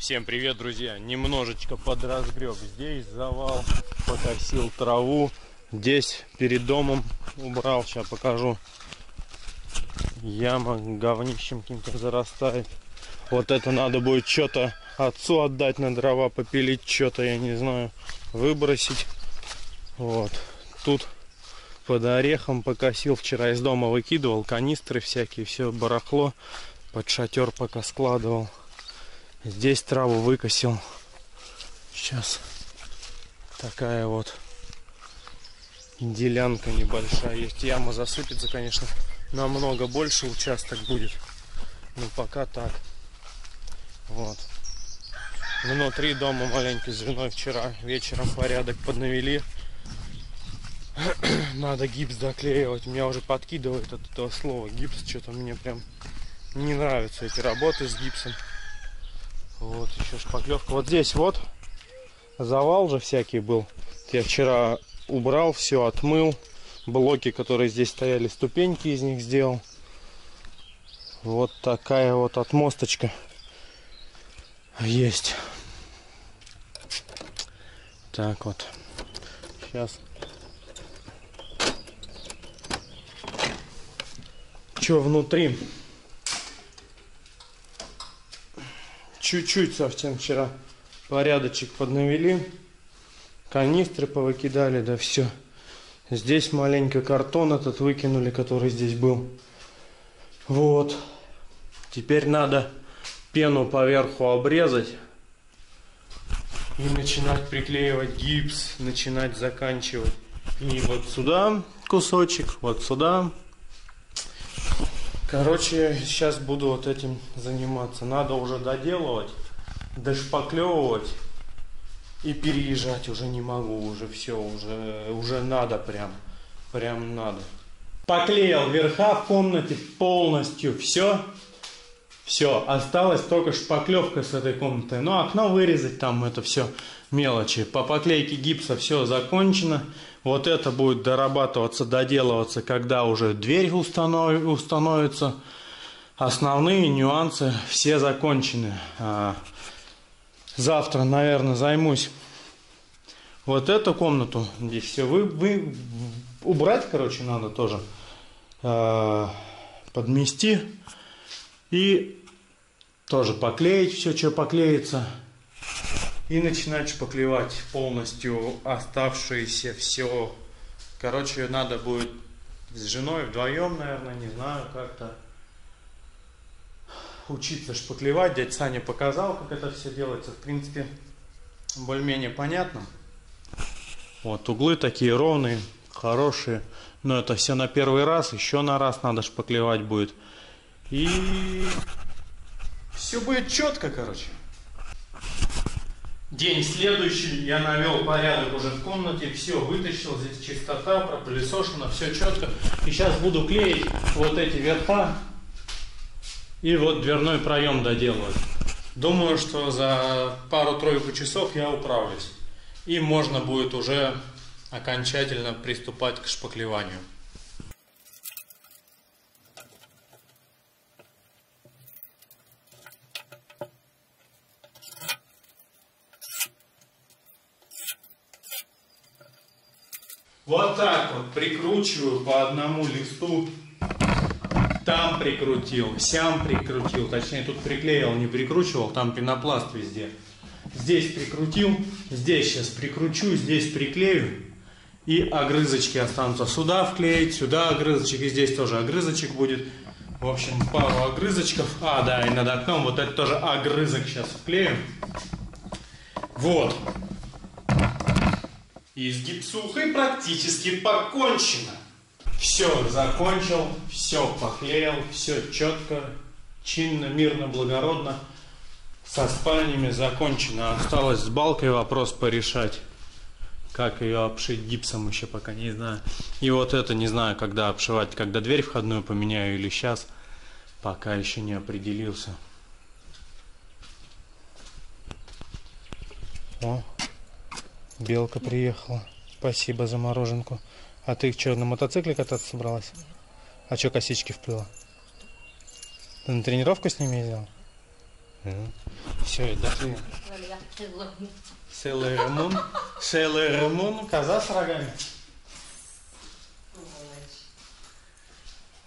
Всем привет, друзья! Немножечко подразгреб. Здесь завал, покосил траву. Здесь перед домом убрал. Сейчас покажу. Яма говнищем каким-то зарастает. Вот это надо будет что-то отцу отдать на дрова, попилить что-то, я не знаю, выбросить. Вот. Тут под орехом покосил. Вчера из дома выкидывал канистры всякие, все барахло. Под шатер пока складывал. Здесь траву выкосил. Сейчас такая вот делянка небольшая есть. Яма засыпется, конечно, намного больше участок будет. Но пока так. Вот. Внутри дома маленький звеной вчера вечером порядок поднавели. Надо гипс доклеивать. Меня уже подкидывает от этого слова гипс. Что-то мне прям не нравятся эти работы с гипсом. Вот еще шпаклевка. Вот здесь вот завал же всякий был. Я вчера убрал, все отмыл. Блоки, которые здесь стояли, ступеньки из них сделал. Вот такая вот отмосточка есть. Так вот. Сейчас. Что внутри? Чуть-чуть совсем вчера порядочек поднавели. Канистры повыкидали, да все. Здесь маленько картон этот выкинули, который здесь был. Вот. Теперь надо пену поверху обрезать и начинать приклеивать гипс, начинать заканчивать. И вот сюда кусочек, вот сюда. Короче, сейчас буду вот этим заниматься. Надо уже доделывать, дошпаклевывать и переезжать уже не могу. Уже все, уже, уже надо прям. Прям надо. Поклеил верха в комнате полностью. Все. Все, осталось только шпаклевка с этой комнаты. Ну, окно вырезать, там это все мелочи. По поклейке гипса все закончено. Вот это будет дорабатываться, доделываться, когда уже дверь установ... установится. Основные нюансы все закончены. А, завтра, наверное, займусь вот эту комнату. Здесь все вы, вы убрать, короче, надо тоже. А, подмести. И тоже поклеить все, что поклеится. И начинать шпаклевать полностью оставшееся все. Короче, надо будет с женой вдвоем, наверное, не знаю, как-то учиться шпаклевать. Дядь Саня показал, как это все делается. В принципе, более-менее понятно. Вот углы такие ровные, хорошие. Но это все на первый раз, еще на раз надо шпаклевать будет. И все будет четко, короче. День следующий, я навел порядок уже в комнате, все вытащил, здесь чистота, пропылесошено, все четко. И сейчас буду клеить вот эти верха и вот дверной проем доделывать. Думаю, что за пару-тройку часов я управлюсь. И можно будет уже окончательно приступать к шпаклеванию. Вот так вот прикручиваю по одному листу. Там прикрутил, сям прикрутил, точнее тут приклеил, не прикручивал, там пенопласт везде. Здесь прикрутил, здесь сейчас прикручу, здесь приклею. И огрызочки останутся. Сюда вклеить, сюда огрызочек, и здесь тоже огрызочек будет. В общем, пару огрызочков. А, да, и над окном вот это тоже огрызок сейчас вклею. Вот. И с гипсухой практически покончено. Все закончил, все поклеил, все четко, чинно, мирно, благородно. Со спальнями закончено. Осталось с балкой вопрос порешать. Как ее обшить гипсом еще пока не знаю. И вот это не знаю, когда обшивать. Когда дверь входную поменяю или сейчас. Пока еще не определился. О, Белка приехала. Спасибо за мороженку. А ты что, на мотоцикле кататься собралась? А что косички вплыла? Ты на тренировку с ними ездил? Все, дошли. Сейлор Мун. Сейлор Мун, коза с рогами.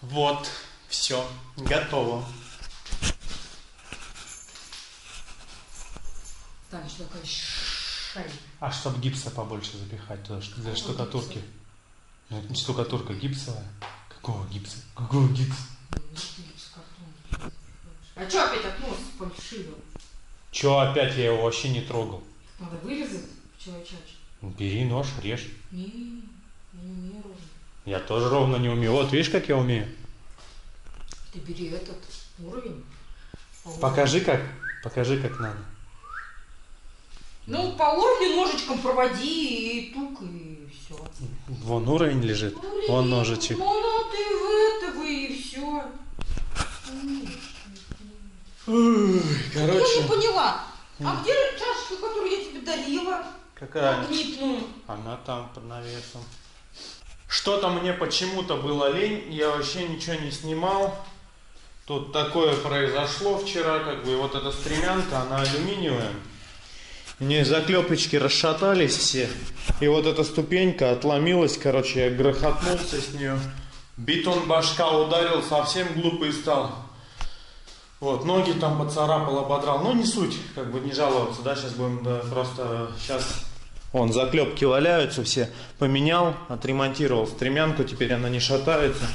Вот, все, готово. Там еще такая А чтобы гипса побольше запихать туда, для штукатурки. Ну, это не штукатурка гипсовая. Какого гипса? Какого гипса? А что опять окно сфальшивил? Че опять я его вообще не трогал? Надо вырезать человечачек. Бери нож, режь. Не, я не умею ровно. Я тоже ровно не умею. Вот, видишь, как я умею? Ты бери этот уровень. Покажи как. Покажи как надо. Ну, по уровню ножичком проводи и тук, и все. Вон уровень лежит. Вон ножичек. Ну, ну ты в этого и все. Я не Короче. поняла. А где чашечка, которую я тебе дарила? Какая? Магнитную. Она там под навесом. Что-то мне почему-то было лень, я вообще ничего не снимал. Тут такое произошло вчера, как бы вот эта стремянка, она алюминиевая. У заклепочки расшатались все. И вот эта ступенька отломилась, короче, я грохотнулся с нее. Бетон башка ударил, совсем глупый стал. Вот, ноги там поцарапал, ободрал. Но не суть, как бы не жаловаться, да, сейчас будем да, просто сейчас Вон, заклепки валяются все. Поменял, отремонтировал стремянку, теперь она не шатается.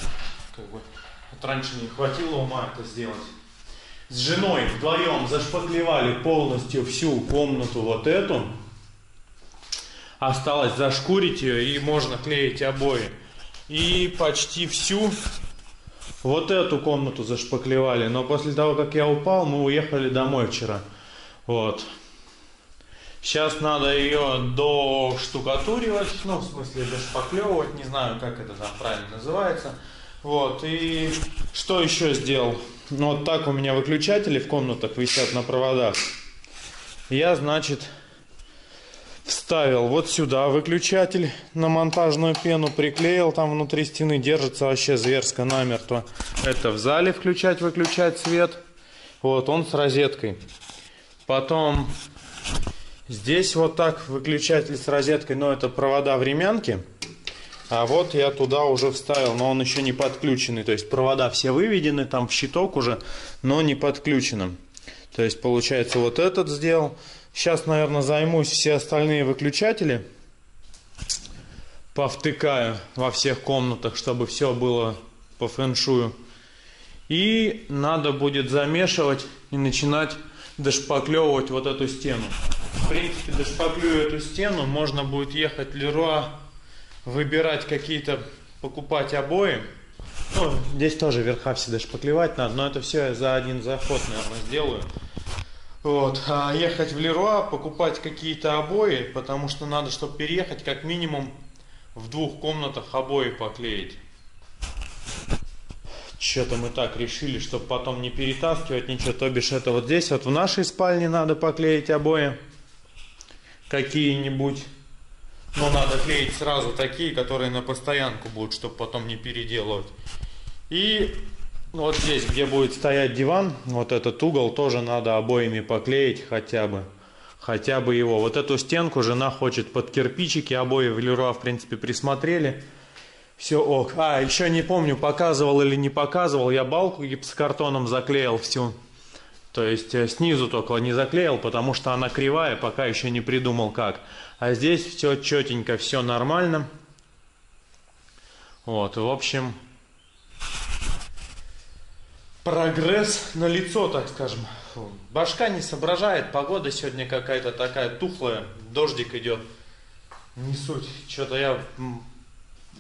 Как бы, вот раньше не хватило ума это сделать. С женой вдвоем зашпаклевали полностью всю комнату вот эту. Осталось зашкурить ее и можно клеить обои. И почти всю вот эту комнату зашпаклевали. Но после того, как я упал, мы уехали домой вчера. Вот. Сейчас надо ее доштукатуривать, ну, в смысле, дошпаклевывать, не знаю, как это там правильно называется. Вот, и что еще сделал? Ну, вот так у меня выключатели в комнатах висят на проводах. Я, значит, вставил вот сюда выключатель на монтажную пену, приклеил, там внутри стены держится вообще зверско намертво. Это в зале включать-выключать свет. Вот, он с розеткой. Потом Здесь вот так выключатель с розеткой, но это провода времянки. А вот я туда уже вставил, но он еще не подключенный. То есть провода все выведены, там в щиток уже, но не подключено. То есть получается вот этот сделал. Сейчас, наверное, займусь все остальные выключатели. Повтыкаю во всех комнатах, чтобы все было по фэншую. И надо будет замешивать и начинать дошпаклевывать вот эту стену. В принципе, дошпаклюю эту стену, можно будет ехать Леруа, выбирать какие-то, покупать обои. Ну, здесь тоже верха все дошпаклевать надо, но это все я за один заход, наверное, сделаю. Вот, а ехать в Леруа, покупать какие-то обои, потому что надо, чтобы переехать, как минимум в двух комнатах обои поклеить. Что-то мы так решили, чтобы потом не перетаскивать ничего. То бишь это вот здесь, вот в нашей спальне надо поклеить обои. Какие-нибудь. Но надо клеить сразу такие, которые на постоянку будут, чтобы потом не переделывать. И вот здесь, где будет стоять диван, вот этот угол тоже надо обоями поклеить хотя бы. Хотя бы его. Вот эту стенку жена хочет под кирпичики, обои в Леруа, в принципе, присмотрели. Все ок. А, еще не помню, показывал или не показывал. Я балку гипсокартоном заклеил всю. То есть э, снизу только не заклеил, потому что она кривая, пока еще не придумал как. А здесь все четенько, все нормально. Вот, в общем, прогресс на лицо, так скажем. Башка не соображает, погода сегодня какая-то такая тухлая, дождик идет. Не суть, что-то я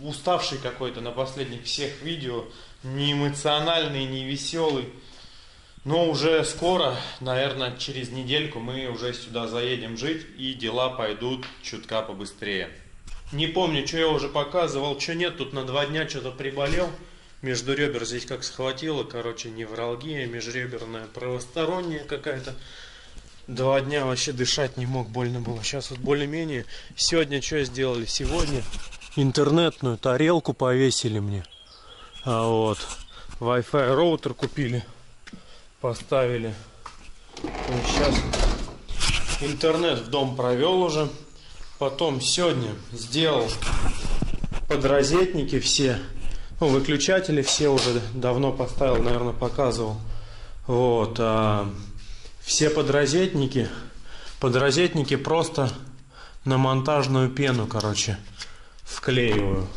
уставший какой-то на последних всех видео, не эмоциональный, не веселый. Но уже скоро, наверное, через недельку мы уже сюда заедем жить, и дела пойдут чутка побыстрее. Не помню, что я уже показывал, что нет, тут на два дня что-то приболел. Между ребер здесь как схватило, короче, невралгия межреберная, правосторонняя какая-то. Два дня вообще дышать не мог, больно было. Сейчас вот более-менее. Сегодня что сделали? Сегодня интернетную тарелку повесили мне. А вот Wi-Fi роутер купили, поставили. Сейчас интернет в дом провел уже. Потом сегодня сделал подрозетники все. Ну, выключатели все уже давно поставил, наверное, показывал. Вот. А все подрозетники, подрозетники просто на монтажную пену, короче, вклеиваю.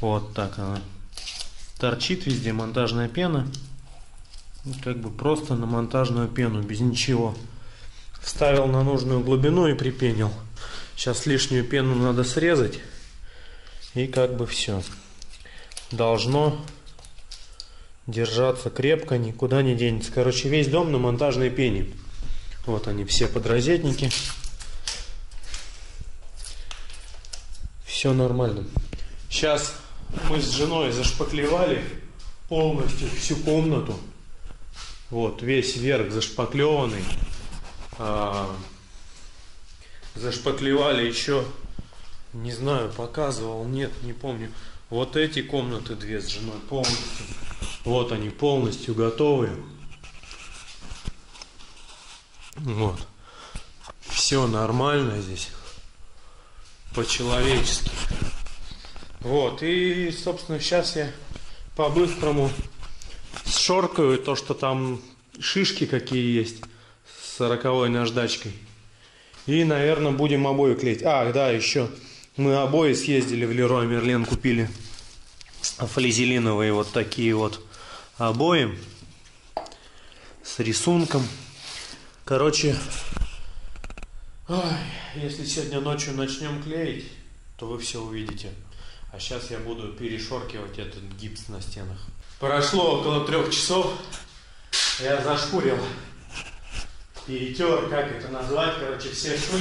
Вот так она. Торчит везде монтажная пена. Как бы просто на монтажную пену, без ничего. Вставил на нужную глубину и припенил. Сейчас лишнюю пену надо срезать. И как бы все. Должно держаться крепко, никуда не денется. Короче, весь дом на монтажной пене. Вот они все подрозетники. Все нормально. Сейчас мы с женой зашпаклевали полностью всю комнату. Вот, весь верх зашпаклеванный. А, зашпаклевали еще, не знаю, показывал, нет, не помню. Вот эти комнаты две с женой полностью. Вот они полностью готовы. Вот. Все нормально здесь. По-человечески. Вот. И, собственно, сейчас я по-быстрому сшоркаю то, что там шишки какие есть с сороковой наждачкой. И, наверное, будем обои клеить. А, да, еще мы обои съездили в Леруа Мерлен, купили флизелиновые вот такие вот обои с рисунком. Короче, ой, если сегодня ночью начнем клеить, то вы все увидите. А сейчас я буду перешоркивать этот гипс на стенах. Прошло около трех часов. Я зашкурил перетер, как это назвать, короче, все швы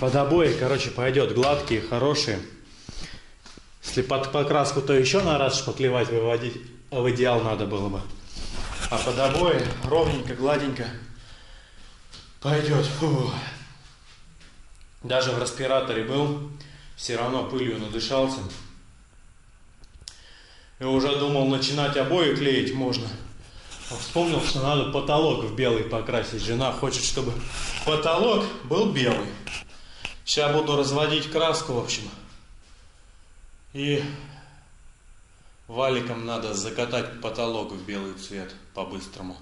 под обои, короче, пойдет гладкие, хорошие. Если под покраску, то еще на раз шпаклевать, выводить в идеал надо было бы. А под обои ровненько, гладенько пойдет. Фу. Даже в респираторе был, все равно пылью надышался. И уже думал начинать обои клеить можно. Вспомнил, что надо потолок в белый покрасить. Жена хочет, чтобы потолок был белый. Сейчас буду разводить краску, в общем. И валиком надо закатать потолок в белый цвет по-быстрому.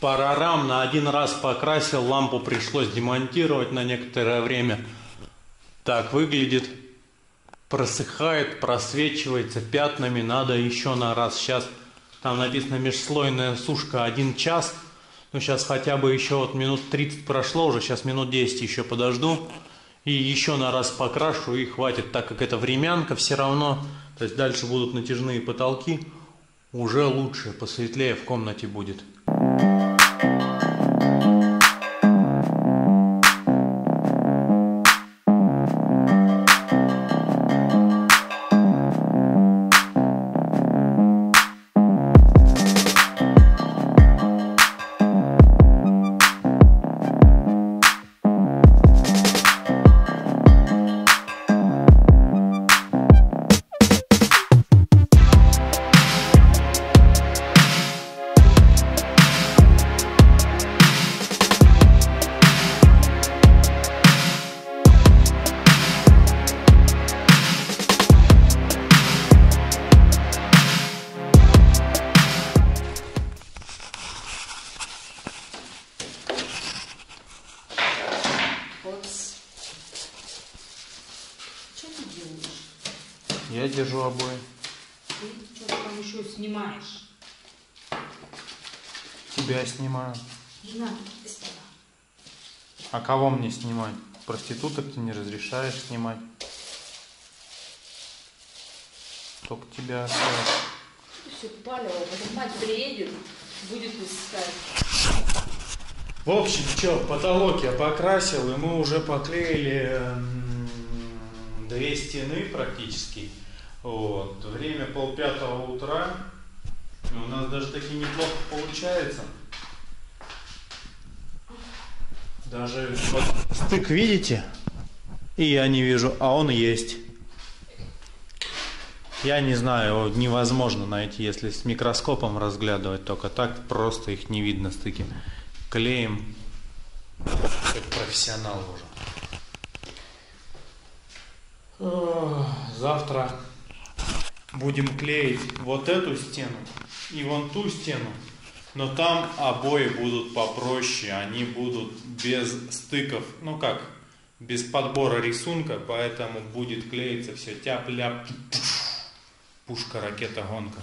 Парарам на один раз покрасил, лампу пришлось демонтировать на некоторое время. Так выглядит. Просыхает, просвечивается пятнами. Надо еще на раз. Сейчас там написано межслойная сушка 1 час. Ну, сейчас хотя бы еще вот минут 30 прошло уже, сейчас минут 10 еще подожду. И еще на раз покрашу и хватит, так как это времянка все равно. То есть дальше будут натяжные потолки. Уже лучше, посветлее в комнате будет. Я держу обои. Ты что-то там еще снимаешь. Тебя снимаю. Не надо. А кого мне снимать? Проституток ты не разрешаешь снимать. Только тебя оставят. Все палево, потом мать приедет, будет искать. В общем, что, потолок я покрасил, и мы уже поклеили две стены практически. Вот. Время полпятого утра. У нас даже таки неплохо получается. Даже вот стык видите? И я не вижу, а он есть. Я не знаю, его невозможно найти, если с микроскопом разглядывать, только так просто их не видно стыки. клеим. Как профессионал уже. Завтра будем клеить вот эту стену и вон ту стену. Но там обои будут попроще, они будут без стыков, ну как, без подбора рисунка, поэтому будет клеиться все тяп-ляп, пушка, ракета, гонка.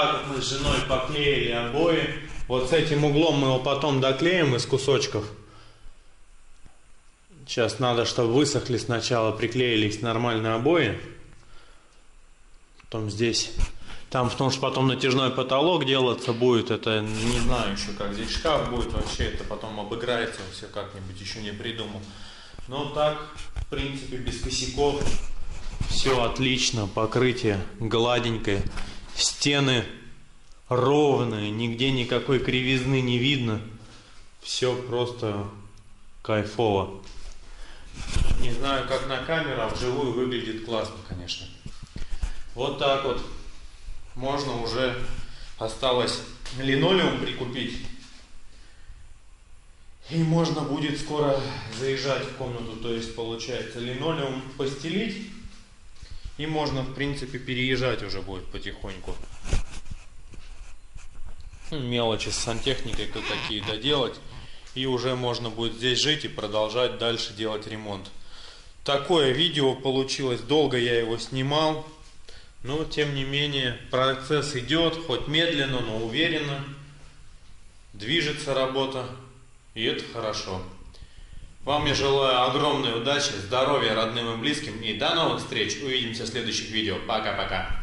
Так мы с женой поклеили обои. Вот с этим углом мы его потом доклеим из кусочков. Сейчас надо, чтобы высохли сначала, приклеились нормальные обои. Потом здесь. Там, потому что потом натяжной потолок делаться будет. Это не знаю еще, как здесь шкаф будет. Вообще это потом обыграется все как-нибудь, еще не придумал. Но так, в принципе, без косяков. Все отлично, покрытие гладенькое, стены ровные, нигде никакой кривизны не видно. Все просто кайфово. Не знаю, как на камеру, а вживую выглядит классно, конечно. Вот так вот. Можно уже осталось линолеум прикупить. И можно будет скоро заезжать в комнату, то есть получается линолеум постелить. И можно, в принципе, переезжать уже будет потихоньку. Ну, мелочи с сантехникой какие доделать. И уже можно будет здесь жить и продолжать дальше делать ремонт. Такое видео получилось. Долго я его снимал. Но, тем не менее, процесс идет. Хоть медленно, но уверенно. Движется работа. И это хорошо. Вам я желаю огромной удачи, здоровья родным и близким и до новых встреч. Увидимся в следующих видео. Пока-пока.